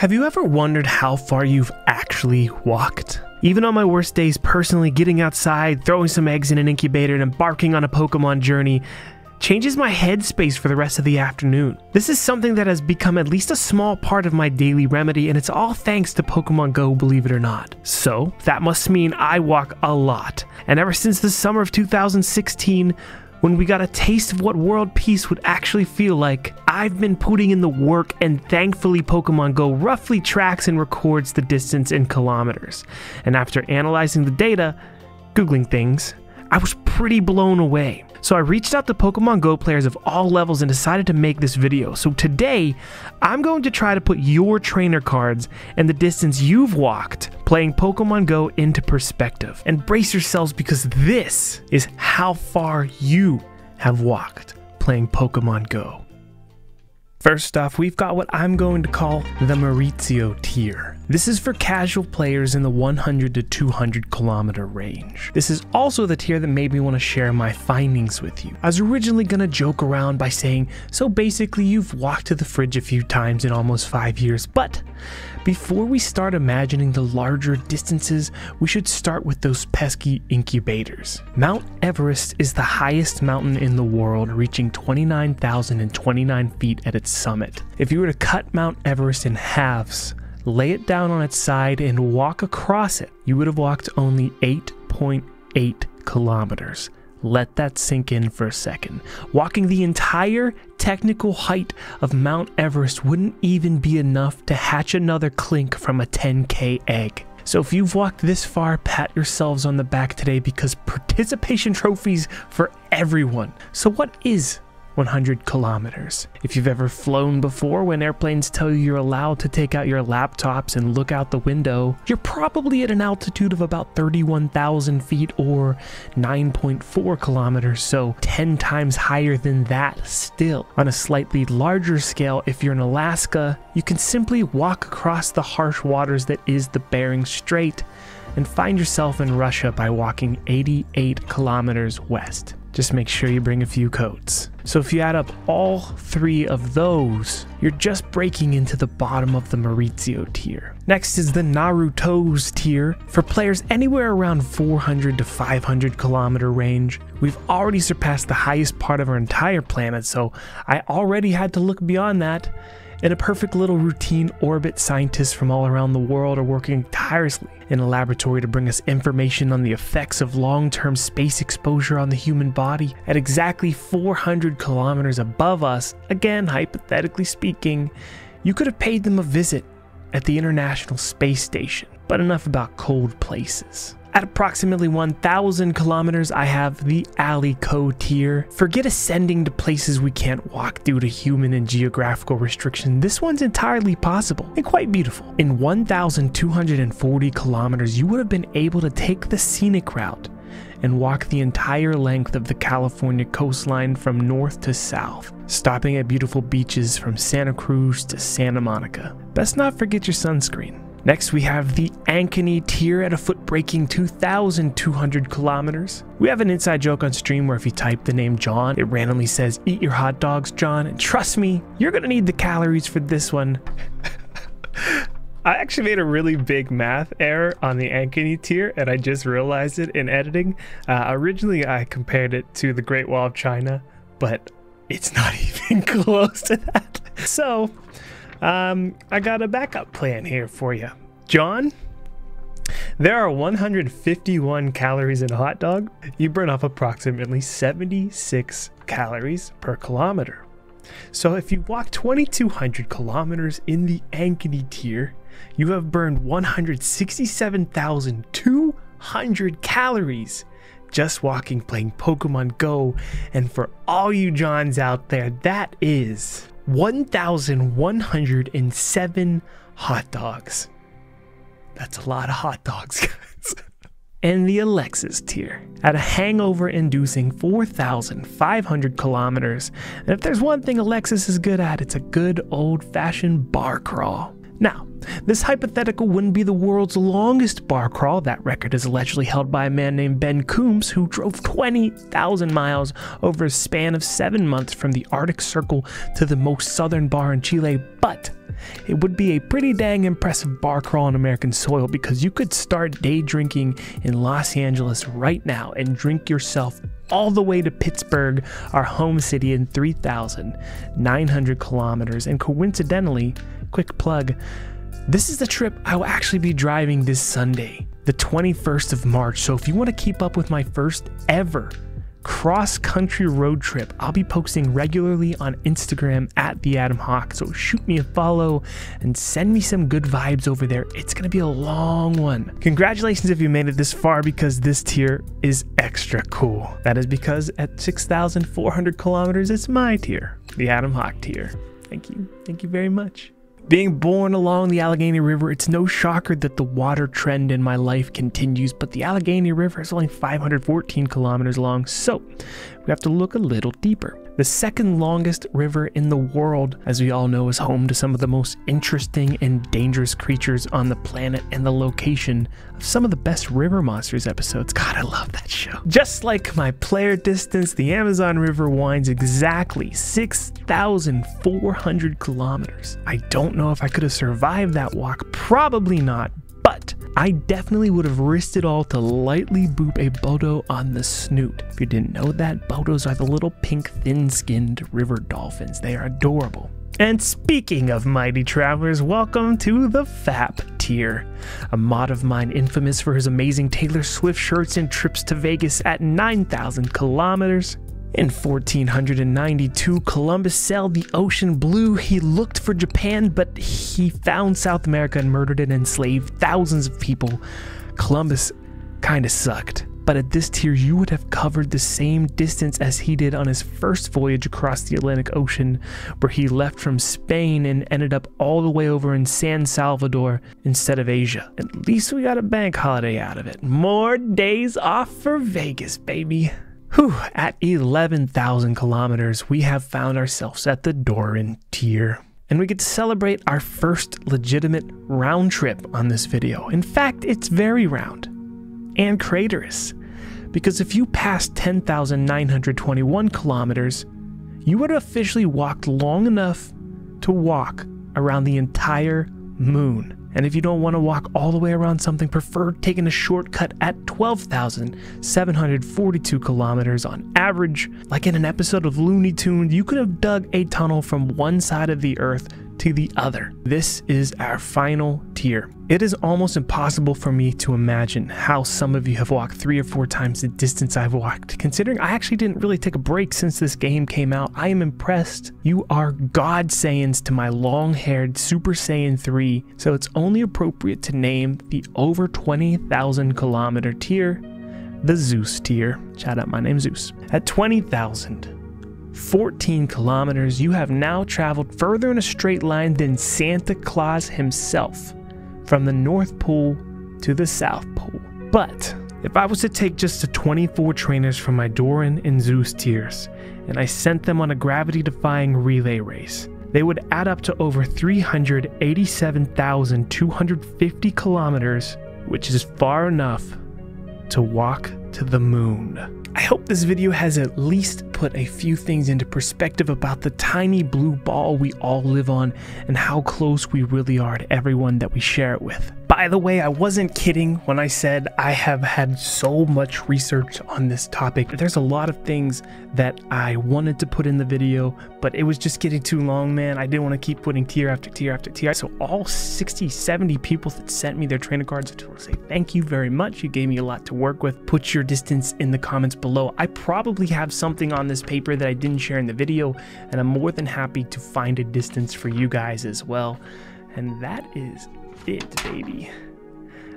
Have you ever wondered how far you've actually walked? Even on my worst days, personally getting outside, throwing some eggs in an incubator, and embarking on a Pokemon journey changes my headspace for the rest of the afternoon. This is something that has become at least a small part of my daily remedy, and it's all thanks to Pokemon Go, believe it or not. So, that must mean I walk a lot. And ever since the summer of 2016, when we got a taste of what world peace would actually feel like, I've been putting in the work and thankfully Pokemon Go roughly tracks and records the distance in kilometers. And after analyzing the data, Googling things, I was pretty blown away. So I reached out to Pokemon Go players of all levels and decided to make this video. So today, I'm going to try to put your trainer cards and the distance you've walked playing Pokemon Go into perspective. And brace yourselves because this is how far you have walked playing Pokemon Go. First off, we've got what I'm going to call the Maurizio tier. This is for casual players in the 100 to 200 kilometer range. This is also the tier that made me want to share my findings with you. I was originally going to joke around by saying, so basically you've walked to the fridge a few times in almost 5 years, but before we start imagining the larger distances, we should start with those pesky incubators. Mount Everest is the highest mountain in the world, reaching 29,029 feet at its summit. If you were to cut Mount Everest in halves, lay it down on its side, and walk across it, you would have walked only 8.8 kilometers. Let that sink in for a second. Walking the entire technical height of Mount Everest wouldn't even be enough to hatch another clink from a 10k egg. So if you've walked this far, pat yourselves on the back today because participation trophies for everyone. So what is 100 kilometers. If you've ever flown before, when airplanes tell you you're allowed to take out your laptops and look out the window, you're probably at an altitude of about 31,000 feet or 9.4 kilometers, so 10 times higher than that still. On a slightly larger scale, if you're in Alaska, you can simply walk across the harsh waters that is the Bering Strait and find yourself in Russia by walking 88 kilometers west. Just make sure you bring a few coats. So if you add up all three of those, you're just breaking into the bottom of the Maurizio tier. Next is the Naruto's tier. For players anywhere around 400 to 500 kilometer range, we've already surpassed the highest part of our entire planet, so I already had to look beyond that. In a perfect little routine orbit, scientists from all around the world are working tirelessly in a laboratory to bring us information on the effects of long term space exposure on the human body. At exactly 400 kilometers above us, again, hypothetically speaking, you could have paid them a visit at the International Space Station. But enough about cold places. At approximately 1,000 kilometers, I have the Alico tier. Forget ascending to places we can't walk due to human and geographical restriction. This one's entirely possible and quite beautiful. In 1,240 kilometers, you would have been able to take the scenic route and walk the entire length of the California coastline from north to south, stopping at beautiful beaches from Santa Cruz to Santa Monica. Best not forget your sunscreen. Next, we have the Ankeny tier at a foot breaking 2,200 kilometers. We have an inside joke on stream where if you type the name John, it randomly says, Eat your hot dogs, John. And trust me, you're gonna need the calories for this one. I actually made a really big math error on the Ankeny tier, and I just realized it in editing. Uh, originally, I compared it to the Great Wall of China, but it's not even close to that. So, um, I got a backup plan here for you. John, there are 151 calories in a hot dog. You burn off approximately 76 calories per kilometer. So if you walk 2200 kilometers in the Ankeny tier, you have burned 167,200 calories just walking playing Pokemon Go. And for all you Johns out there, that is 1,107 hot dogs. That's a lot of hot dogs, guys. and the Alexis tier at a hangover inducing 4,500 kilometers. And if there's one thing Alexis is good at, it's a good old fashioned bar crawl. Now, this hypothetical wouldn't be the world's longest bar crawl. That record is allegedly held by a man named Ben Coombs, who drove 20,000 miles over a span of seven months from the Arctic Circle to the most southern bar in Chile. But it would be a pretty dang impressive bar crawl on American soil because you could start day drinking in Los Angeles right now and drink yourself all the way to Pittsburgh, our home city, in 3,900 kilometers. And coincidentally, quick plug, this is the trip I will actually be driving this Sunday, the 21st of March. So if you want to keep up with my first ever cross country road trip. I'll be posting regularly on Instagram at the Adam Hawk, so shoot me a follow and send me some good vibes over there. It's gonna be a long one. Congratulations if you made it this far because this tier is extra cool. That is because at 6,400 kilometers, it's my tier, the Adam Hawk tier. Thank you. Thank you very much. Being born along the Allegheny River, it's no shocker that the water trend in my life continues, but the Allegheny River is only 514 kilometers long, so we have to look a little deeper. The second longest river in the world, as we all know, is home to some of the most interesting and dangerous creatures on the planet and the location of some of the best River Monsters episodes. God, I love that show. Just like my player distance, the Amazon River winds exactly 6,400 kilometers. I don't know if I could have survived that walk, probably not, but I definitely would have risked it all to lightly boop a boto on the snoot. If you didn't know that, Botos are the little pink thin-skinned river dolphins. They are adorable. And speaking of mighty travelers, welcome to the FAP tier. A mod of mine infamous for his amazing Taylor Swift shirts and trips to Vegas at 9,000 kilometers. In 1492, Columbus sailed the ocean blue. He looked for Japan, but he found South America and murdered and enslaved thousands of people. Columbus kinda sucked. But at this tier, you would have covered the same distance as he did on his first voyage across the Atlantic Ocean, where he left from Spain and ended up all the way over in San Salvador instead of Asia. At least we got a bank holiday out of it. More days off for Vegas, baby. Whew, at 11,000 kilometers, we have found ourselves at the Doran tier. And we get to celebrate our first legitimate round trip on this video. In fact, it's very round and craterous. Because if you passed 10,921 kilometers, you would have officially walked long enough to walk around the entire moon. And if you don't want to walk all the way around something, prefer taking a shortcut at 12,742 kilometers on average. Like in an episode of Looney Tunes, you could have dug a tunnel from one side of the earth to the other. This is our final tier. It is almost impossible for me to imagine how some of you have walked three or four times the distance I've walked. Considering I actually didn't really take a break since this game came out, I am impressed. You are God Saiyans to my long haired Super Saiyan 3, so it's only appropriate to name the over 20,000 kilometer tier the Zeus tier. Shout out, my name's Zeus. At 20,000, 14 kilometers, you have now traveled further in a straight line than Santa Claus himself, from the North Pole to the South Pole. But if I was to take just the 24 trainers from my Doran and Zeus tiers, and I sent them on a gravity defying relay race, they would add up to over 387,250 kilometers, which is far enough to walk to the moon. I hope this video has at least put a few things into perspective about the tiny blue ball we all live on and how close we really are to everyone that we share it with. By the way, I wasn't kidding when I said I have had so much research on this topic. There's a lot of things that I wanted to put in the video, but it was just getting too long, man. I didn't want to keep putting tier after tier after tier. So all 60, 70 people that sent me their trainer cards, I just want to say thank you very much. You gave me a lot to work with. Put your distance in the comments below. I probably have something on this paper that I didn't share in the video, and I'm more than happy to find a distance for you guys as well. And that is it, baby.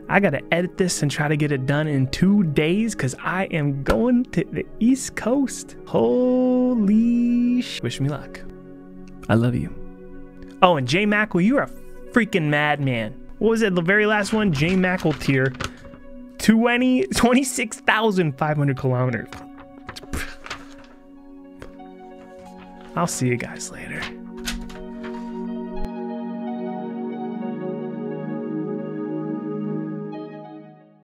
I gotta edit this and try to get it done in two days because I am going to the East Coast. Holy sh! Wish me luck. I love you. Oh, and J Mackle, you're a freaking madman. What was it? The very last one? J Mackle tier. 20, 26,500 kilometers. I'll see you guys later.